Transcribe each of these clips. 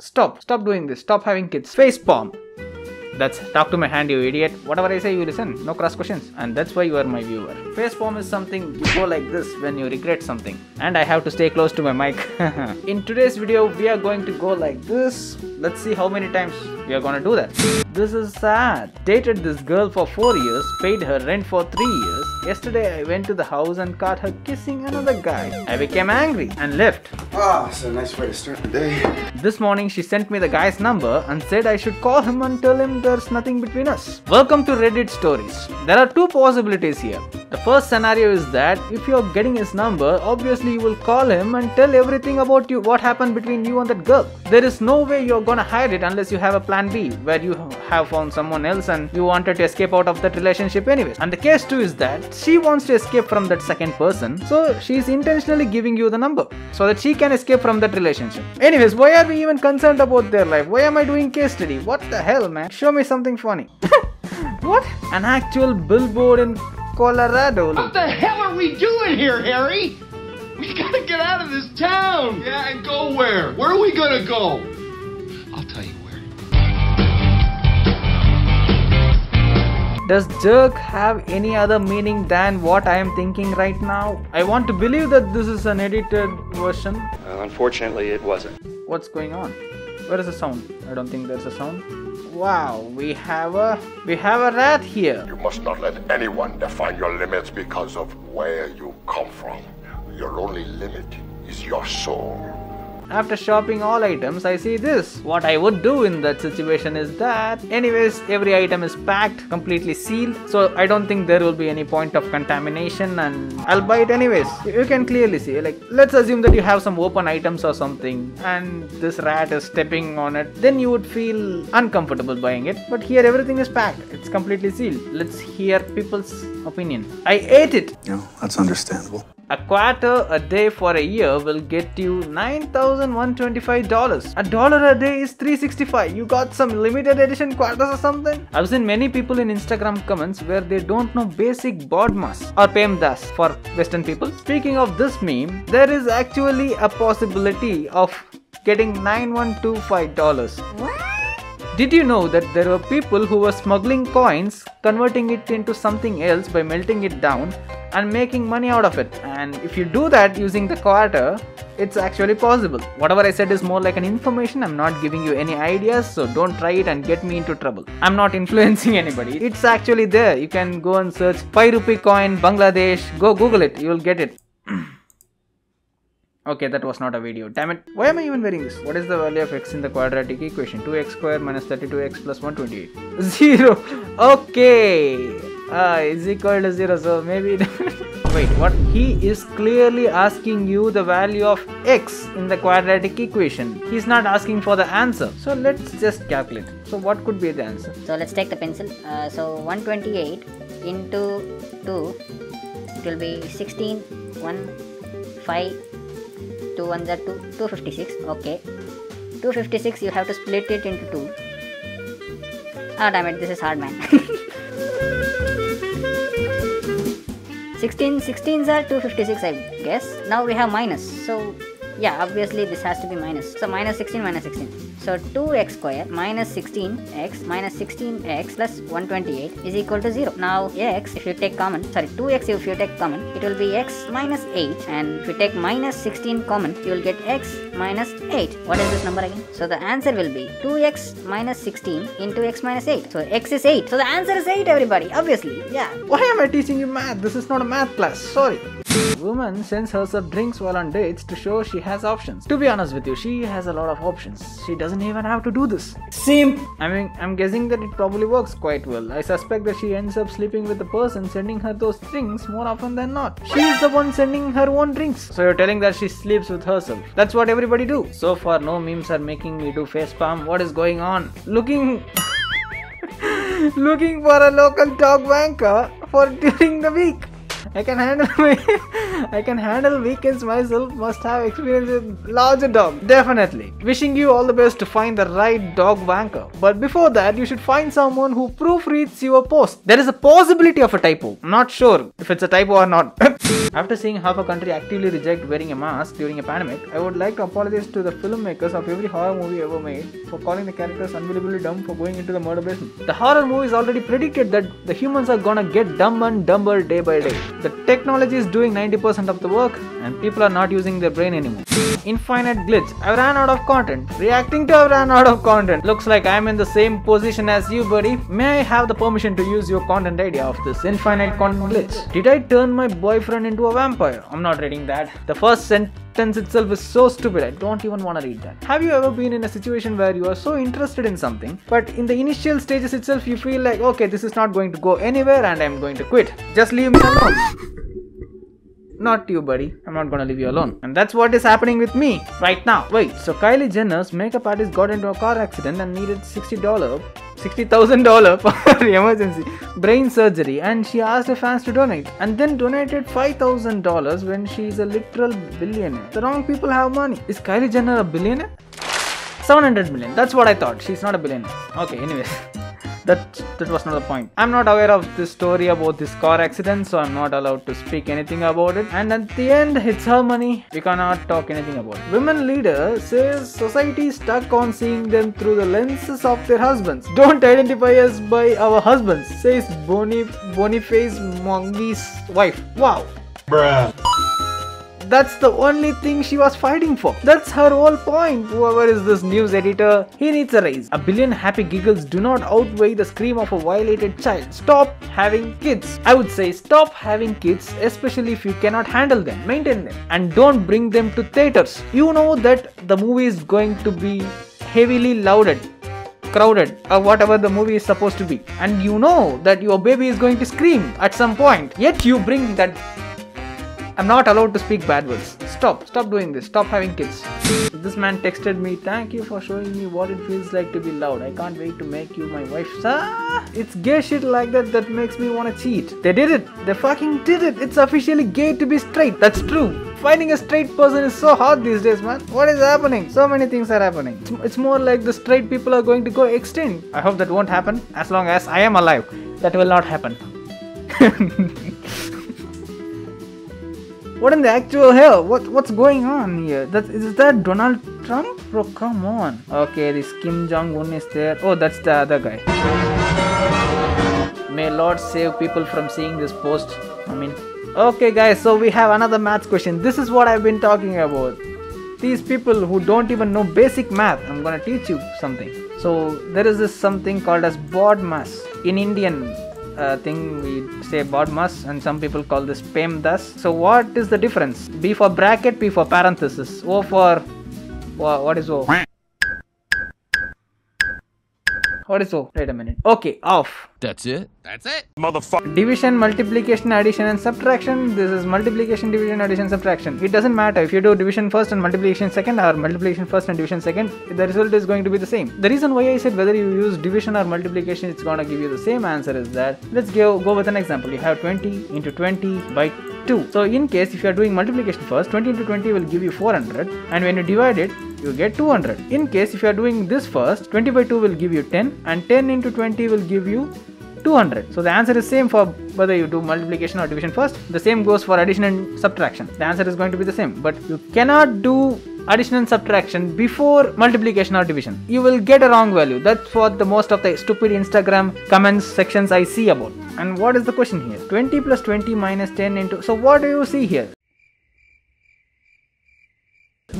Stop. Stop doing this. Stop having kids. Face palm. That's talk to my hand, you idiot. Whatever I say, you listen. No cross questions. And that's why you are my viewer. Face palm is something you go like this when you regret something. And I have to stay close to my mic. In today's video, we are going to go like this. Let's see how many times we are gonna do that. This is sad. Dated this girl for 4 years, paid her rent for 3 years. Yesterday I went to the house and caught her kissing another guy. I became angry and left. Ah, it's a nice way to start the day. This morning she sent me the guy's number and said I should call him and tell him there's nothing between us. Welcome to Reddit stories. There are two possibilities here. The first scenario is that if you're getting his number, obviously you will call him and tell everything about you what happened between you and that girl. There is no way you're gonna hide it unless you have a plan B where you have found someone else and you wanted to escape out of that relationship anyways. And the case 2 is that she wants to escape from that second person, so she's intentionally giving you the number so that she can escape from that relationship. Anyways, why are we even concerned about their life? Why am I doing case study? What the hell, man? Show me something funny. what? An actual billboard in Colorado. What the hell are we doing here, Harry? We gotta get out of this town. Yeah, and go where? Where are we gonna go? I'll tell you Does jerk have any other meaning than what I am thinking right now? I want to believe that this is an edited version. Well, unfortunately, it wasn't. What's going on? Where is the sound? I don't think there's a sound. Wow, we have a we have a rat here. You must not let anyone define your limits because of where you come from. Your only limit is your soul. After shopping all items, I see this. What I would do in that situation is that, anyways, every item is packed, completely sealed, so I don't think there will be any point of contamination and I'll buy it anyways. You can clearly see, like, let's assume that you have some open items or something and this rat is stepping on it, then you would feel uncomfortable buying it. But here everything is packed, it's completely sealed. Let's hear people's opinion. I ate it. No, that's understandable. A quarter a day for a year will get you $9,125. A dollar a day is $365. You got some limited edition quarters or something? I've seen many people in Instagram comments where they don't know basic BODMAS or PEMDAS for Western people. Speaking of this meme, there is actually a possibility of getting $9125. Did you know that there were people who were smuggling coins, converting it into something else by melting it down and making money out of it? And if you do that using the quarter, it's actually possible. Whatever I said is more like an information. I'm not giving you any ideas, so don't try it and get me into trouble. I'm not influencing anybody. It's actually there. You can go and search 5 rupee coin Bangladesh. Go Google it. You'll get it. Okay, that was not a video. Damn it. Why am I even wearing this? What is the value of x in the quadratic equation? 2x square minus 32x plus 128. 0. Okay. Ah, is equal to 0. So maybe... Wait, what? He is clearly asking you the value of x in the quadratic equation. He's not asking for the answer. So let's just calculate. So what could be the answer? So let's take the pencil. Uh, so 128 into 2, it will be 16, 1, 5, 2 1 are 2, 256. Okay. 256, you have to split it into 2. Ah, damn it, this is hard, man. 16, 16s are 256, I guess. Now we have minus. So, yeah, obviously this has to be minus. So, minus 16, minus 16. So 2x square minus 16x minus 16x plus 128 is equal to 0. Now x if you take common, sorry 2x if you take common, it will be x minus 8 and if you take minus 16 common, you will get x minus 8. What is this number again? So the answer will be 2x minus 16 into x minus 8. So x is 8. So the answer is 8 everybody, obviously. Yeah. Why am I teaching you math? This is not a math class. Sorry. Woman sends herself drinks while on dates to show she has options. To be honest with you, she has a lot of options. She doesn't even have to do this. Simp! I mean, I'm guessing that it probably works quite well. I suspect that she ends up sleeping with the person sending her those drinks more often than not. She is the one sending her own drinks. So you're telling that she sleeps with herself. That's what everybody do. So far, no memes are making me do face palm. What is going on? Looking. looking for a local dog wanker for during the week. I can handle I can handle weekends myself. Must have experience with larger dog. Definitely. Wishing you all the best to find the right dog wanker. But before that, you should find someone who proofreads your post. There is a possibility of a typo. Not sure if it's a typo or not. After seeing half a country actively reject wearing a mask during a pandemic, I would like to apologize to the filmmakers of every horror movie ever made for calling the characters unbelievably dumb for going into the murder basement. The horror movies already predicted that the humans are gonna get dumb and dumber day by day. The technology is doing 90% of the work and people are not using their brain anymore. Infinite glitch. I ran out of content. Reacting to I ran out of content. Looks like I'm in the same position as you, buddy. May I have the permission to use your content idea of this infinite content glitch? Did I turn my boyfriend into a vampire? I'm not reading that. The first sentence itself is so stupid. I don't even want to read that. Have you ever been in a situation where you are so interested in something, but in the initial stages itself you feel like, okay, this is not going to go anywhere and I'm going to quit. Just leave me alone. Not you, buddy. I'm not gonna leave you alone. And that's what is happening with me right now. Wait, so Kylie Jenner's makeup artist got into a car accident and needed $60, $60,000 for emergency brain surgery and she asked her fans to donate and then donated $5,000 when she is a literal billionaire. The wrong people have money. Is Kylie Jenner a billionaire? 700 million. That's what I thought. She's not a billionaire. Okay, anyways. That that was not the point. I'm not aware of this story about this car accident, so I'm not allowed to speak anything about it. And at the end, it's her money. We cannot talk anything about it. Women leader says society is stuck on seeing them through the lenses of their husbands. Don't identify us by our husbands, says Boni Boniface Mwangi's wife. Wow. That's the only thing she was fighting for. That's her whole point. Whoever is this news editor, he needs a raise. A billion happy giggles do not outweigh the scream of a violated child. Stop having kids. I would say stop having kids, especially if you cannot handle them, maintain them, and don't bring them to theaters. You know that the movie is going to be heavily loaded crowded or whatever the movie is supposed to be and you know that your baby is going to scream at some point yet you bring that I'm not allowed to speak bad words. Stop, stop doing this. Stop having kids. This man texted me, Thank you for showing me what it feels like to be loud. I can't wait to make you my wife. Ah, it's gay shit like that that makes me want to cheat. They did it. They fucking did it. It's officially gay to be straight. That's true. Finding a straight person is so hard these days, man. What is happening? So many things are happening. It's, it's more like the straight people are going to go extinct. I hope that won't happen as long as I am alive. That will not happen. What in the actual hell? What what's going on here? That is that Donald Trump? Bro, come on. Okay, this Kim Jong Un is there. Oh, that's the other guy. May Lord save people from seeing this post. I mean, okay, guys. So we have another maths question. This is what I've been talking about. These people who don't even know basic math. I'm gonna teach you something. So there is this something called as board BODMAS in Indian uh, thing we say BODMAS and some people call this PEMDAS. So what is the difference? B for bracket, P for parenthesis, O for wha- what is O? What is O? Wait a minute. Okay, off. That's it? That's it? Motherfucker. Division, multiplication, addition, and subtraction. This is multiplication, division, addition, subtraction. It doesn't matter if you do division first and multiplication second, or multiplication first and division second. The result is going to be the same. The reason why I said whether you use division or multiplication, it's gonna give you the same answer. Is that let's go go with an example. You have 20 into 20 by 2. So in case if you are doing multiplication first, 20 into 20 will give you 400, and when you divide it, you get 200. In case if you are doing this first, 20 by 2 will give you 10, and 10 into 20 will give you 200. So the answer is same for whether you do multiplication or division first. The same goes for addition and subtraction. The answer is going to be the same. But you cannot do addition and subtraction before multiplication or division. You will get a wrong value. That's what the most of the stupid Instagram comments sections I see about. And what is the question here? 20 plus 20 minus 10 into. So what do you see here?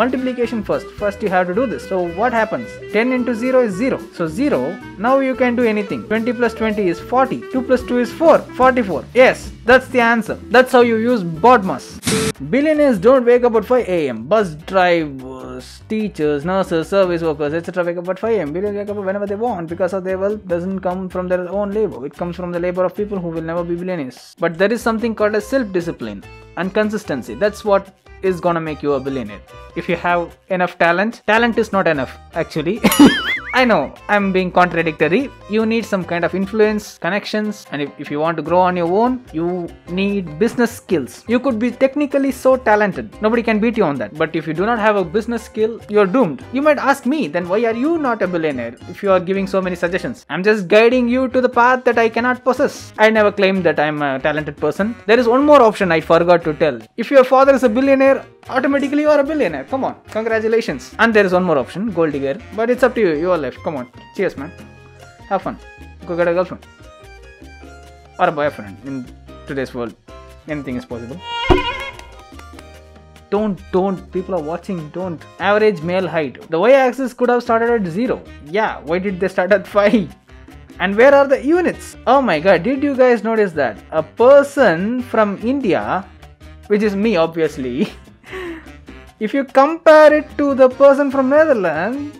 Multiplication first. First you have to do this. So what happens? 10 into 0 is 0 so 0 now you can do anything. 20 plus 20 is 40 2 plus 2 is 4 44 yes that's the answer. That's how you use bodmas billionaires don't wake up at 5 am bus drivers teachers nurses service workers etc wake up at 5 am billionaires wake up whenever they want because of their wealth doesn't come from their own labor. It comes from the labor of people who will never be billionaires. But there is something called as self discipline and consistency. That's what is gonna make you a billionaire. If you have enough talent talent is not enough actually I know I'm being contradictory. You need some kind of influence, connections, and if, if you want to grow on your own, you need business skills. You could be technically so talented, nobody can beat you on that. But if you do not have a business skill, you're doomed. You might ask me, then why are you not a billionaire if you are giving so many suggestions? I'm just guiding you to the path that I cannot possess. I never claimed that I'm a talented person. There is one more option I forgot to tell. If your father is a billionaire, automatically you are a billionaire. Come on, congratulations. And there is one more option, gold digger. But it's up to you. You are left. Come on. Cheers, man. Have fun. Go get a girlfriend or a boyfriend. In today's world, anything is possible. Don't, don't. People are watching. Don't. Average male height. The y-axis could have started at zero. Yeah. Why did they start at five? And where are the units? Oh my god, did you guys notice that? A person from India, which is me obviously, if you compare it to the person from Netherlands,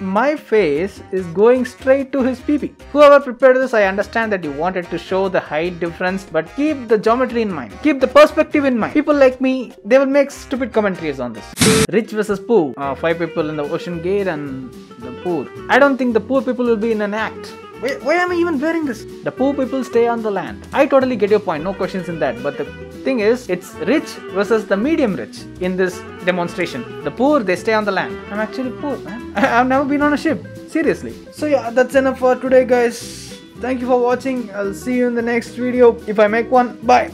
my face is going straight to his PP. Whoever prepared this, I understand that you wanted to show the height difference, but keep the geometry in mind. Keep the perspective in mind. People like me, they will make stupid commentaries on this. Rich versus poor. Uh, five people in the OceanGate and the poor. I don't think the poor people will be in an act. Why, why am I even wearing this? The poor people stay on the land. I totally get your point, no questions in that. But the thing is, it's rich versus the medium rich in this demonstration. The poor, they stay on the land. I'm actually poor, man. I, have never been on a ship. Seriously. So yeah, that's enough for today, guys. Thank you for watching. I'll see you in the next video if I make one. Bye.